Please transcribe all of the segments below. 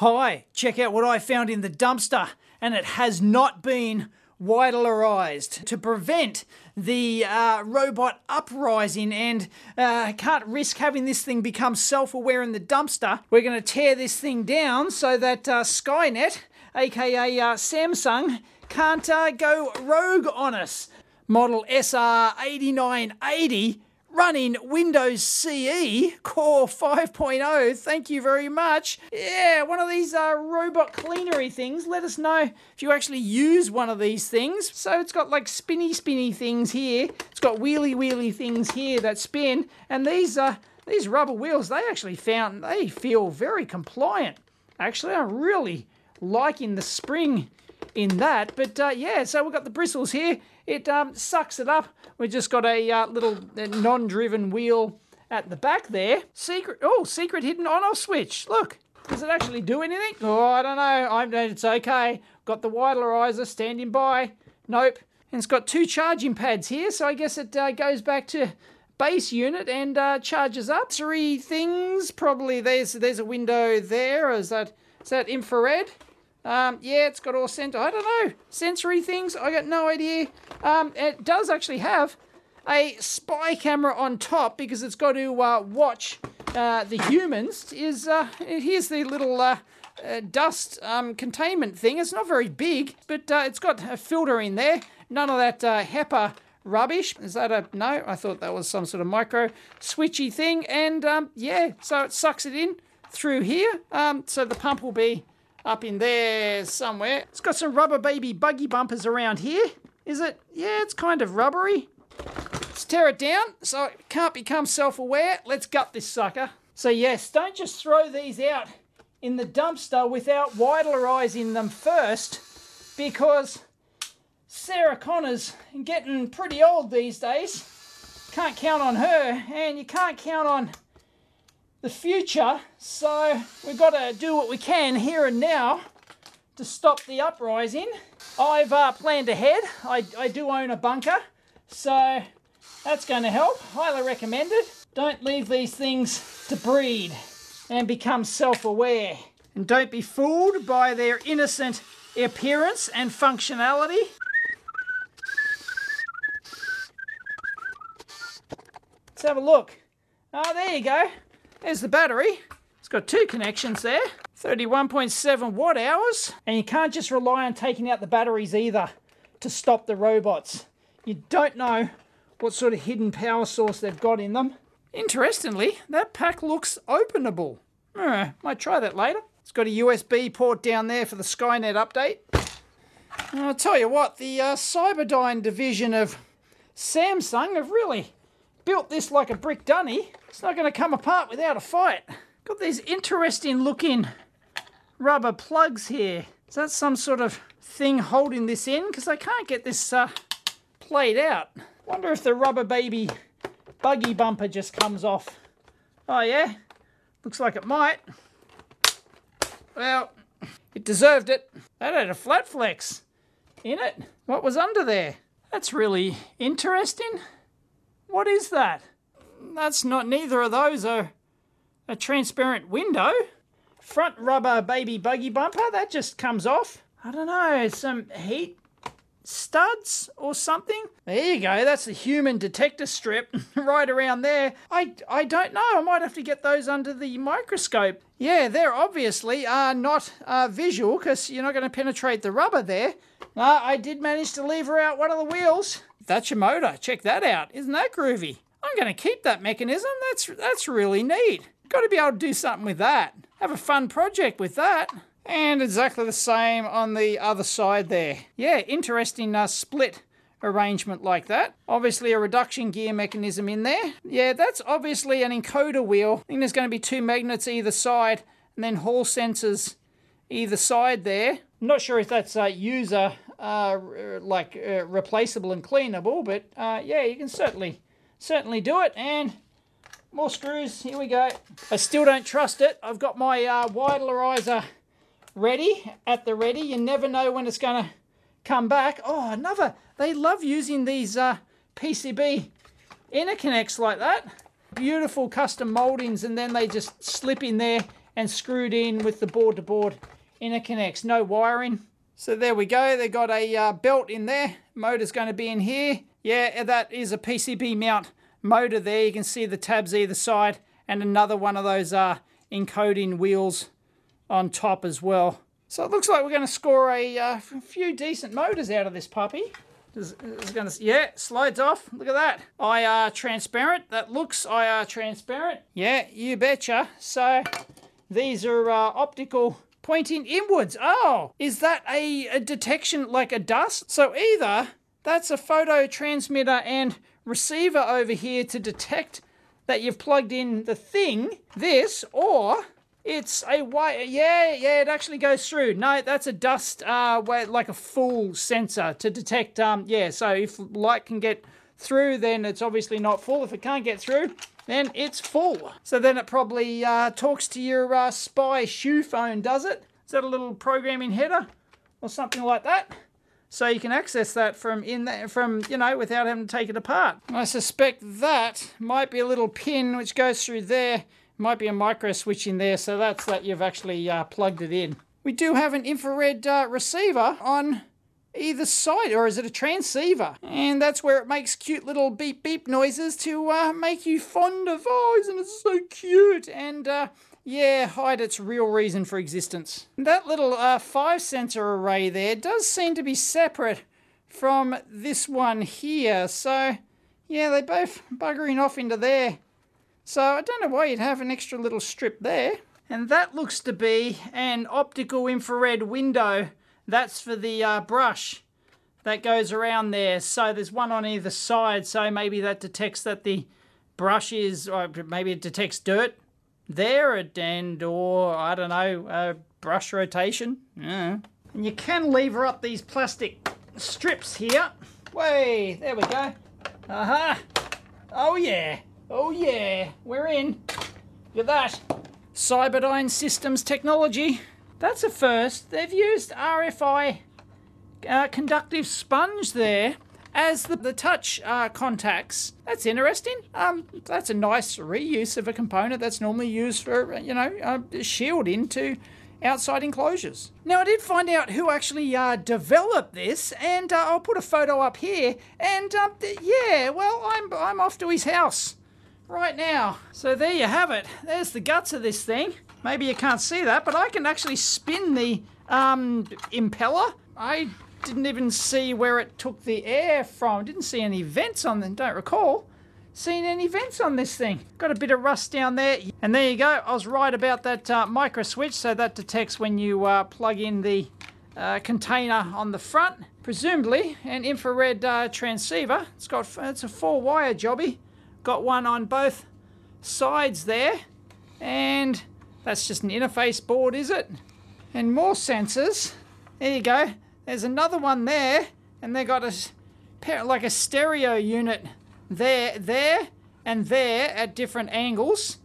Hi, check out what I found in the dumpster, and it has not been Widlarized to prevent the uh, robot uprising and uh, can't risk having this thing become self-aware in the dumpster. We're going to tear this thing down so that uh, Skynet, aka uh, Samsung, can't uh, go rogue on us. Model SR8980 running Windows CE Core 5.0. Thank you very much. Yeah, one of these uh, robot cleanery things. Let us know if you actually use one of these things. So it's got like spinny, spinny things here. It's got wheelie, wheelie things here that spin. And these uh, these rubber wheels, they actually found they feel very compliant. Actually, I'm really liking the spring in that. But uh, yeah, so we've got the bristles here. It um, sucks it up. We've just got a uh, little uh, non-driven wheel at the back there. Secret, oh, secret hidden on-off switch. Look, does it actually do anything? Oh, I don't know. I'm, it's okay. Got the Widlarizer standing by. Nope. And it's got two charging pads here, so I guess it uh, goes back to base unit and uh, charges up. Three things, probably there's there's a window there. Is that is that infrared? Um, yeah, it's got all sent. I don't know sensory things. I got no idea. Um, it does actually have a spy camera on top because it's got to uh, watch uh, the humans. Is uh, here's the little uh, uh, dust um, containment thing. It's not very big, but uh, it's got a filter in there. None of that HEPA rubbish. Is that a no? I thought that was some sort of micro switchy thing. And um, yeah, so it sucks it in through here. Um, so the pump will be up in there somewhere. It's got some rubber baby buggy bumpers around here. Is it? Yeah, it's kind of rubbery. Let's tear it down so it can't become self-aware. Let's gut this sucker. So yes, don't just throw these out in the dumpster without Widlarizing them first because Sarah Connor's getting pretty old these days. Can't count on her and you can't count on the future. So we've got to do what we can here and now to stop the uprising. I've uh, planned ahead. I, I do own a bunker, so that's going to help. Highly recommended. Don't leave these things to breed and become self-aware. And don't be fooled by their innocent appearance and functionality. Let's have a look. Oh, there you go. There's the battery. It's got two connections there. 31.7 watt hours. And you can't just rely on taking out the batteries either to stop the robots. You don't know what sort of hidden power source they've got in them. Interestingly, that pack looks openable. Uh, might try that later. It's got a USB port down there for the Skynet update. And I'll tell you what, the uh, Cyberdyne division of Samsung have really built this like a brick dunny. It's not going to come apart without a fight. Got these interesting looking rubber plugs here. Is that some sort of thing holding this in? Because I can't get this uh, played out. Wonder if the rubber baby buggy bumper just comes off. Oh yeah, looks like it might. Well, it deserved it. That had a flat flex in it. What was under there? That's really interesting. What is that? That's not, neither of those are a transparent window. Front rubber baby buggy bumper, that just comes off. I don't know, some heat studs or something. There you go, that's the human detector strip right around there. I, I don't know, I might have to get those under the microscope. Yeah, they're obviously are not uh, visual because you're not going to penetrate the rubber there. Uh, I did manage to lever out one of the wheels. That's your motor. Check that out. Isn't that groovy? I'm going to keep that mechanism. That's that's really neat. Got to be able to do something with that. Have a fun project with that. And exactly the same on the other side there. Yeah, interesting uh, split arrangement like that. Obviously a reduction gear mechanism in there. Yeah, that's obviously an encoder wheel. I think there's going to be two magnets either side and then hall sensors either side there. I'm not sure if that's a user uh, like uh, replaceable and cleanable, but uh, yeah, you can certainly certainly do it. And more screws. Here we go. I still don't trust it. I've got my uh, Widlarizer ready at the ready. You never know when it's going to come back. Oh, another. They love using these uh, PCB interconnects like that. Beautiful custom moldings, and then they just slip in there and screwed in with the board-to-board interconnects. No wiring. So there we go. They got a uh, belt in there. Motor's going to be in here. Yeah, that is a PCB mount motor there. You can see the tabs either side and another one of those uh, encoding wheels on top as well. So it looks like we're going to score a uh, few decent motors out of this puppy. Gonna, yeah, slides off. Look at that. IR transparent. That looks IR transparent. Yeah, you betcha. So these are uh, optical pointing inwards. Oh, is that a, a detection like a dust? So either that's a photo transmitter and receiver over here to detect that you've plugged in the thing, this, or it's a white, yeah, yeah, it actually goes through. No, that's a dust, uh, like a full sensor to detect, um, yeah, so if light can get through, then it's obviously not full. If it can't get through, then it's full. So then it probably uh, talks to your uh, spy shoe phone, does it? Is that a little programming header or something like that? So you can access that from in there, from you know without having to take it apart. I suspect that might be a little pin which goes through there might be a micro switch in there, so that's that you've actually uh, plugged it in. We do have an infrared uh, receiver on either side, or is it a transceiver? And that's where it makes cute little beep beep noises to uh, make you fond of, oh, isn't it so cute? And uh, yeah, hide its real reason for existence. That little uh, five sensor array there does seem to be separate from this one here. So yeah, they both buggering off into there. So I don't know why you'd have an extra little strip there. And that looks to be an optical infrared window. That's for the uh, brush that goes around there. So there's one on either side. So maybe that detects that the brush is, or maybe it detects dirt there and or I don't know, uh, brush rotation. Yeah. And you can lever up these plastic strips here. Way, there we go. Aha. Uh -huh. Oh yeah. Oh yeah, we're in. Look at that. Cyberdyne Systems technology. That's a first. They've used RFI uh, conductive sponge there as the, the touch uh, contacts. That's interesting. Um, that's a nice reuse of a component that's normally used for, you know, uh, shielding to outside enclosures. Now, I did find out who actually uh, developed this, and uh, I'll put a photo up here. And um, yeah, well, I'm, I'm off to his house right now. So there you have it. There's the guts of this thing. Maybe you can't see that, but I can actually spin the um, impeller. I didn't even see where it took the air from. Didn't see any vents on them, don't recall seeing any vents on this thing. Got a bit of rust down there. And there you go. I was right about that uh, micro switch. So that detects when you uh, plug in the uh, container on the front. Presumably an infrared uh, transceiver. It's got it's a four wire jobby. Got one on both sides there. And that's just an interface board, is it? And more sensors. There you go. There's another one there. And they got a like a stereo unit there, there, and there at different angles.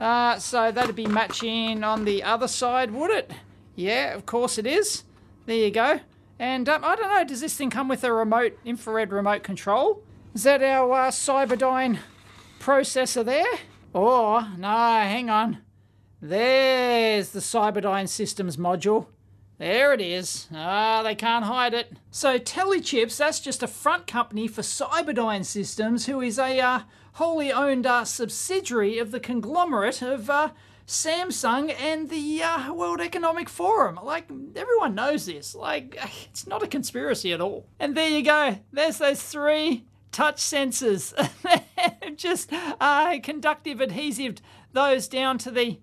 Uh, so that'd be matching on the other side, would it? Yeah, of course it is. There you go. And um, I don't know, does this thing come with a remote, infrared remote control? Is that our uh, Cyberdyne processor there? Or, no, hang on. There's the Cyberdyne Systems module. There it is. Ah, they can't hide it. So Telechips, that's just a front company for Cyberdyne Systems, who is a uh, wholly owned uh, subsidiary of the conglomerate of uh, Samsung and the uh, World Economic Forum. Like, everyone knows this. Like, it's not a conspiracy at all. And there you go. There's those three touch sensors. just uh, conductive adhesive those down to the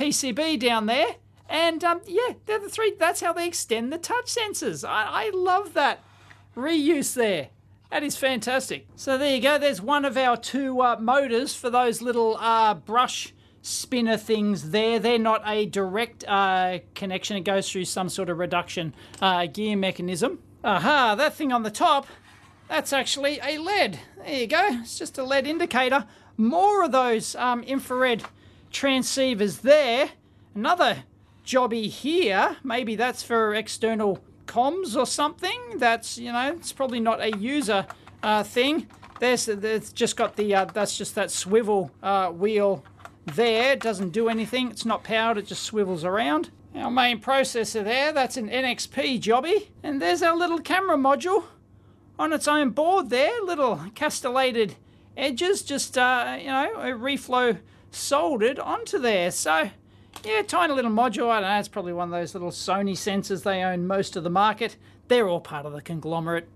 PCB down there. And um, yeah, they're the three. That's how they extend the touch sensors. I, I love that reuse there. That is fantastic. So there you go. There's one of our two uh, motors for those little uh, brush spinner things there. They're not a direct uh, connection. It goes through some sort of reduction uh, gear mechanism. Aha, that thing on the top, that's actually a LED. There you go. It's just a LED indicator. More of those um, infrared transceivers there. Another jobby here. Maybe that's for external comms or something. That's, you know, it's probably not a user uh, thing. There's, there's just got the, uh, that's just that swivel uh, wheel there. It doesn't do anything. It's not powered. It just swivels around. Our main processor there, that's an NXP jobby. And there's our little camera module on its own board there. Little castellated edges, just, uh, you know, a reflow soldered onto there. So, yeah, tiny little module. I don't know, it's probably one of those little Sony sensors. They own most of the market. They're all part of the conglomerate.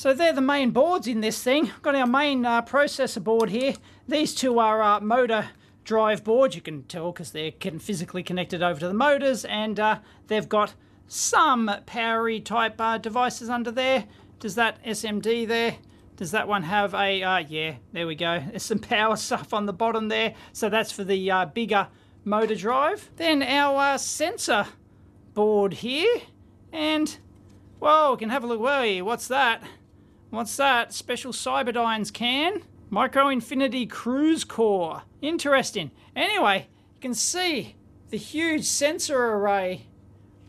So they're the main boards in this thing. Got our main uh, processor board here. These two are uh, motor drive boards. You can tell because they're physically connected over to the motors and uh, they've got some powery type uh, devices under there. Does that SMD there? Does that one have a, uh, yeah, there we go. There's some power stuff on the bottom there. So that's for the uh, bigger motor drive. Then our sensor board here. And, whoa, we can have a look. Whoa, what's that? What's that? Special Cyberdyne's can? Micro Infinity CruizCore. Interesting. Anyway, you can see the huge sensor array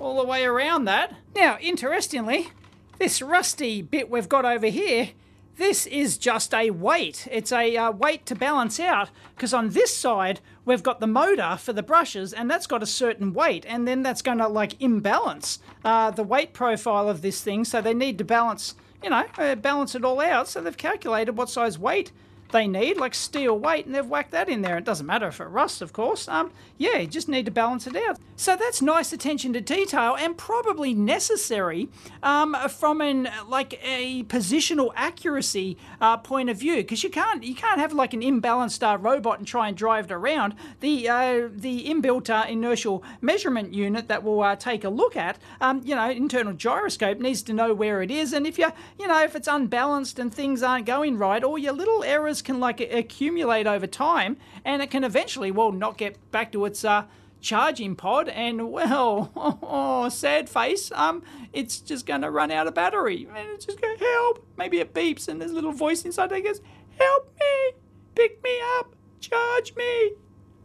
all the way around that. Now, interestingly, this rusty bit we've got over here, this is just a weight. It's a uh, weight to balance out because on this side, we've got the motor for the brushes and that's got a certain weight and then that's going to like imbalance uh, the weight profile of this thing. So they need to balance you know, uh, balance it all out. So they've calculated what size weight they need, like steel weight, and they've whacked that in there. It doesn't matter if it rusts, of course. Um, yeah, you just need to balance it out. So that's nice attention to detail and probably necessary um, from an like a positional accuracy uh, point of view, because you can't you can't have like an imbalanced uh, robot and try and drive it around. The uh, the inbuilt uh, inertial measurement unit that we'll uh, take a look at, um, you know, internal gyroscope needs to know where it is, and if you you know if it's unbalanced and things aren't going right, all your little errors can like accumulate over time, and it can eventually, well, not get back to its uh, charging pod, and well, oh, sad face, um, it's just going to run out of battery, and it's just going to help. Maybe it beeps, and there's a little voice inside that goes, "Help me, pick me up, charge me,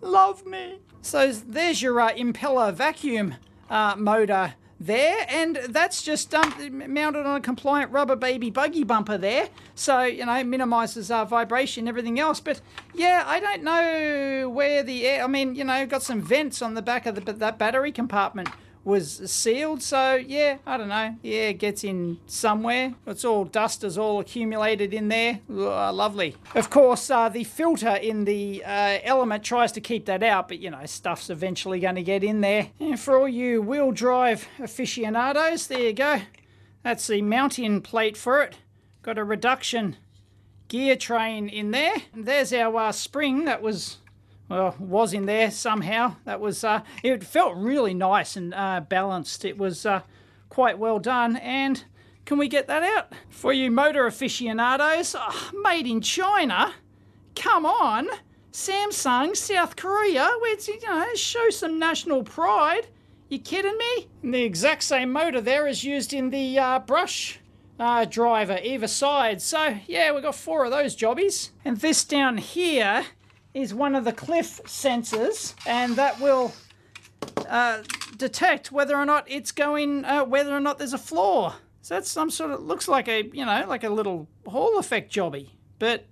love me." So there's your uh, impeller vacuum uh, motor there and that's just um, mounted on a compliant rubber baby buggy bumper there. So you know minimizes uh, vibration and everything else. But yeah I don't know where the air I mean you know got some vents on the back of the, that battery compartment was sealed. So yeah, I don't know. Yeah, it gets in somewhere. It's all dust is all accumulated in there. Lovely. Of course, uh, the filter in the uh, element tries to keep that out, but you know, stuff's eventually going to get in there. And for all you wheel drive aficionados, there you go. That's the mounting plate for it. Got a reduction gear train in there. And there's our uh, spring that was well, was in there somehow. That was, uh, it felt really nice and uh, balanced. It was uh, quite well done. And can we get that out? For you motor aficionados, oh, made in China? Come on. Samsung, South Korea, let's you know, show some national pride. You kidding me? And the exact same motor there is used in the uh, brush uh, driver either side. So yeah, we got four of those jobbies. And this down here is one of the cliff sensors, and that will uh, detect whether or not it's going, uh, whether or not there's a floor. So that's some sort of, looks like a, you know, like a little Hall effect jobby, but,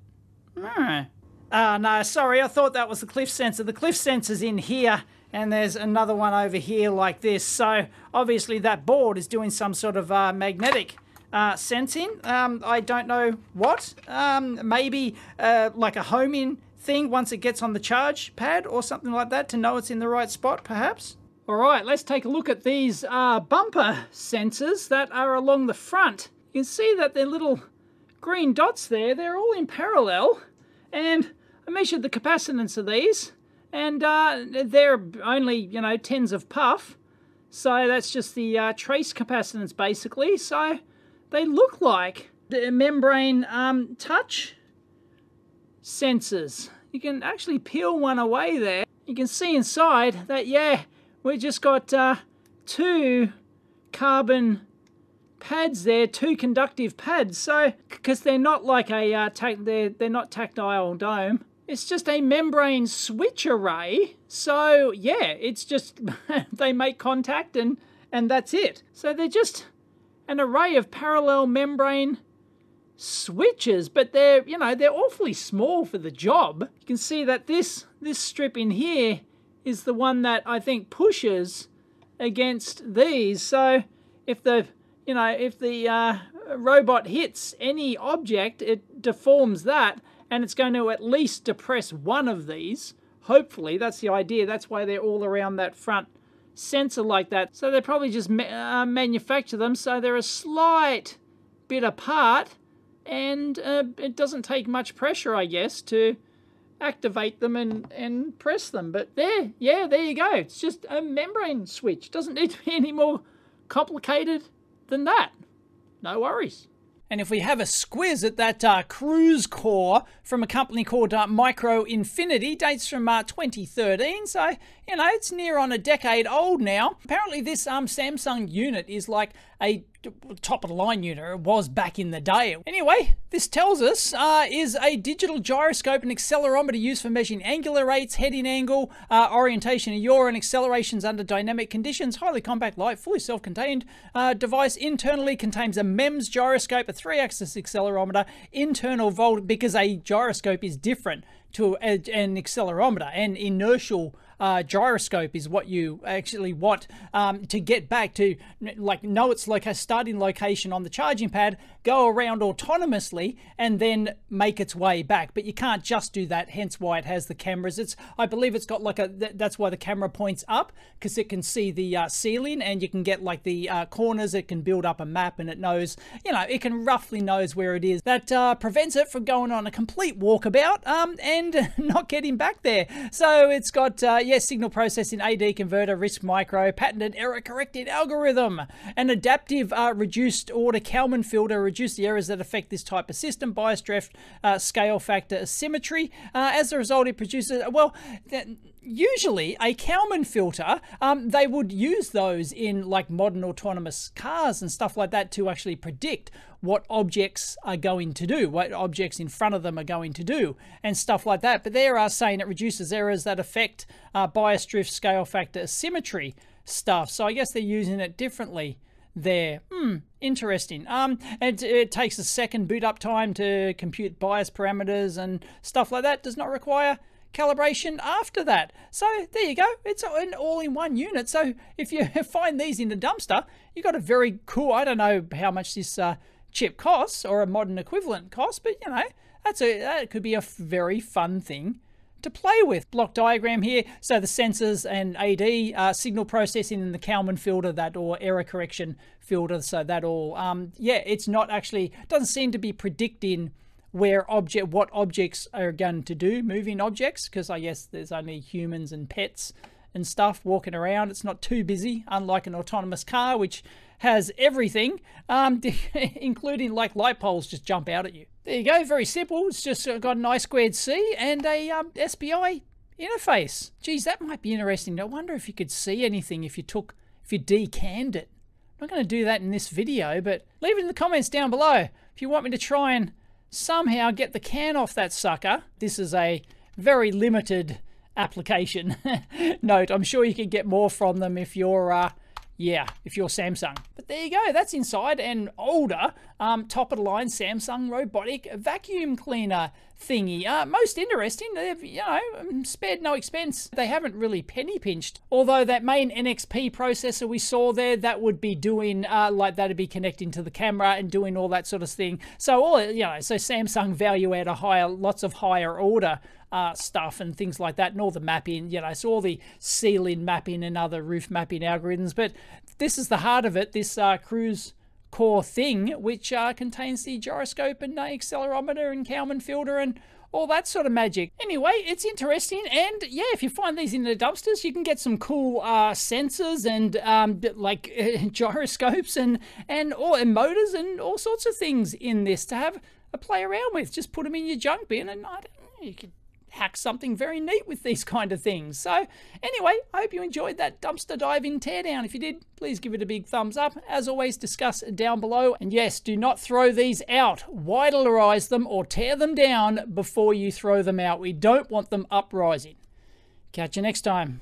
ah, uh, no, sorry, I thought that was the cliff sensor. The cliff sensor's in here, and there's another one over here like this. So obviously that board is doing some sort of uh, magnetic uh, sensing. Um, I don't know what. Um, maybe uh, like a homing thing once it gets on the charge pad or something like that to know it's in the right spot, perhaps? All right, let's take a look at these uh, bumper sensors that are along the front. You can see that they're little green dots there. They're all in parallel. And I measured the capacitance of these. And uh, they're only, you know, tens of puff. So that's just the uh, trace capacitance, basically. So they look like the membrane um, touch sensors. You can actually peel one away there. You can see inside that, yeah, we just got uh, two carbon pads there, two conductive pads. So, because they're not like a, uh, they're, they're not tactile dome. It's just a membrane switch array. So, yeah, it's just, they make contact and, and that's it. So they're just an array of parallel membrane switches, but they're, you know, they're awfully small for the job. You can see that this, this strip in here is the one that I think pushes against these. So if the, you know, if the uh, robot hits any object, it deforms that and it's going to at least depress one of these. Hopefully, that's the idea. That's why they're all around that front sensor like that. So they probably just ma uh, manufacture them so they're a slight bit apart and uh, it doesn't take much pressure, I guess, to activate them and, and press them. But there, yeah, there you go. It's just a membrane switch. Doesn't need to be any more complicated than that. No worries. And if we have a squiz at that uh, CruizCore from a company called uh, Micro Infinity, dates from uh, 2013, so you know it's near on a decade old now. Apparently, this um, Samsung unit is like a top of the line unit it was back in the day. Anyway, this tells us uh, is a digital gyroscope and accelerometer used for measuring angular rates, heading angle, uh, orientation of yaw and accelerations under dynamic conditions. Highly compact, light, fully self-contained uh, device. Internally contains a MEMS gyroscope, a three-axis accelerometer, internal volt because a gyroscope is different to an accelerometer and inertial uh, gyroscope is what you actually want um, to get back to like know its like a starting location on the charging pad go around autonomously and then make its way back. But you can't just do that hence why it has the cameras. It's I believe it's got like a that's why the camera points up because it can see the uh, ceiling and you can get like the uh, corners. It can build up a map and it knows you know it can roughly knows where it is. That uh, prevents it from going on a complete walkabout um, and not getting back there. So it's got uh, yes, signal processing, AD converter, RISC micro, patented error correcting algorithm, an adaptive uh, reduced order Kalman filter, reduce the errors that affect this type of system, bias drift, uh, scale factor, symmetry. Uh, as a result, it produces, well, usually a Kalman filter, um, they would use those in like modern autonomous cars and stuff like that to actually predict what objects are going to do, what objects in front of them are going to do, and stuff like that. But they are saying it reduces errors that affect uh, bias drift, scale factor, symmetry stuff. So I guess they're using it differently there. Hmm, interesting. Um, it, it takes a second boot up time to compute bias parameters and stuff like that. Does not require calibration after that. So there you go. It's an all-in-one unit. So if you find these in the dumpster, you got a very cool. I don't know how much this uh, chip costs or a modern equivalent cost, but you know that's a that could be a very fun thing to play with. Block diagram here. So the sensors and AD uh, signal processing in the Kalman filter that or error correction filter. So that all, um, yeah, it's not actually doesn't seem to be predicting where object what objects are going to do moving objects because I guess there's only humans and pets and stuff walking around. It's not too busy unlike an autonomous car which has everything um, including like light poles just jump out at you. There you go very simple. It's just got an I squared C and a um, SPI interface. Geez that might be interesting. I wonder if you could see anything if you took if you decanned it. I'm not going to do that in this video but leave it in the comments down below. If you want me to try and somehow get the can off that sucker. This is a very limited application. Note, I'm sure you could get more from them if you're uh, yeah, if you're Samsung. But there you go, that's inside an older, um, top of the line Samsung robotic vacuum cleaner thingy. Uh, most interesting, they've, you know, um, spared no expense. They haven't really penny pinched. Although that main NXP processor we saw there, that would be doing, uh, like that'd be connecting to the camera and doing all that sort of thing. So all, you know, so Samsung value add a higher, lots of higher order uh, stuff and things like that, and all the mapping, you know, so all the ceiling mapping and other roof mapping algorithms. But this is the heart of it, this uh, cruise core thing, which uh, contains the gyroscope and accelerometer and Kalman filter and all that sort of magic. Anyway, it's interesting, and yeah, if you find these in the dumpsters, you can get some cool uh, sensors and um, like uh, gyroscopes and and or and motors and all sorts of things in this to have a play around with. Just put them in your junk bin, and I don't you could hack something very neat with these kind of things. So anyway, I hope you enjoyed that dumpster dive diving teardown. If you did, please give it a big thumbs up. As always, discuss down below. And yes, do not throw these out. Widlarize them or tear them down before you throw them out. We don't want them uprising. Catch you next time.